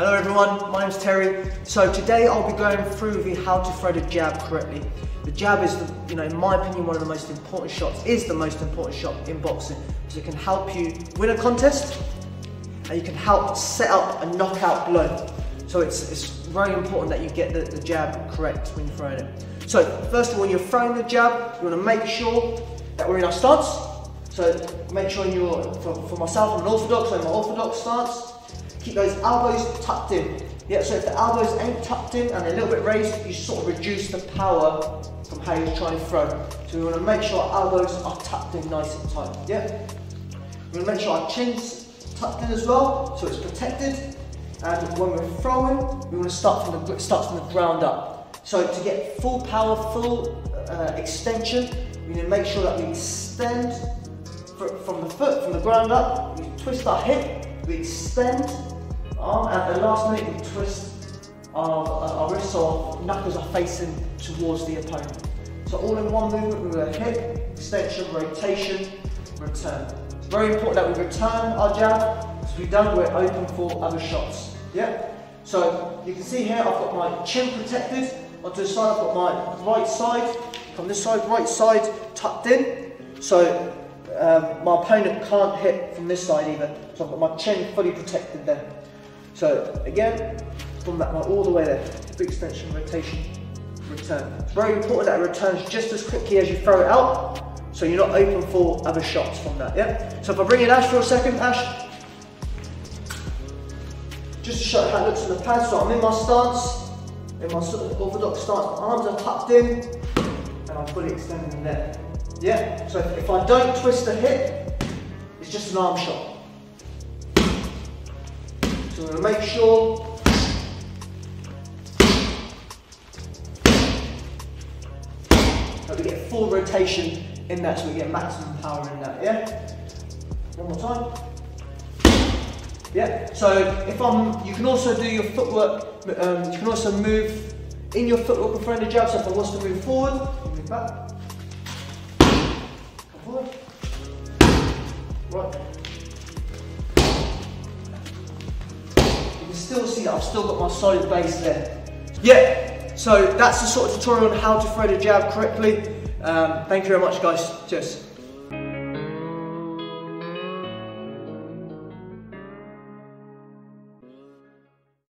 Hello everyone, my name's Terry. So today I'll be going through the how to throw the jab correctly. The jab is, the, you know, in my opinion, one of the most important shots, is the most important shot in boxing, because it can help you win a contest, and you can help set up a knockout blow. So it's, it's very important that you get the, the jab correct when you're throwing it. So first of all, you're throwing the jab, you want to make sure that we're in our stance. So make sure you're, for, for myself, I'm an orthodox, in my orthodox stance, keep those elbows tucked in. Yeah, so if the elbows ain't tucked in and they're a little bit raised, you sort of reduce the power from how you're trying to throw. So we want to make sure our elbows are tucked in nice and tight. Yeah? We want to make sure our chin's tucked in as well, so it's protected. And when we're throwing, we want to start from the start from the ground up. So to get full power, full uh, extension, we need to make sure that we extend from the foot, from the ground up. We twist our hip, we extend arm, and the last minute we twist our, uh, our wrists our knuckles are facing towards the opponent. So all in one movement with a hip, extension, rotation, return. It's very important that we return our jab, because we don't, we're open for other shots. Yeah? So you can see here I've got my chin protected, onto the side I've got my right side, from this side, right side tucked in. So um, my opponent can't hit from this side either. So I've got my chin fully protected there. So again, from that one all the way there, big extension, rotation, return. It's very important that it returns just as quickly as you throw it out, so you're not open for other shots from that, yeah? So if I bring in Ash for a second, Ash, just to show how it looks in the pad, so I'm in my stance, in my sort of orthodox stance, my arms are tucked in, and I'm fully extending there. Yeah, so if, I don't twist the hip, it's just an arm shot. So we're to make sure that we get full rotation in that so we get maximum power in that, yeah? One more time. Yeah, so if I'm, you can also do your footwork, um, you can also move in your footwork in front of the jab, so if I was to move forward, move back, right, You can still see that I've still got my solid base there. Yeah, so that's the sort of tutorial on how to throw the jab correctly. Um, thank you very much guys, cheers.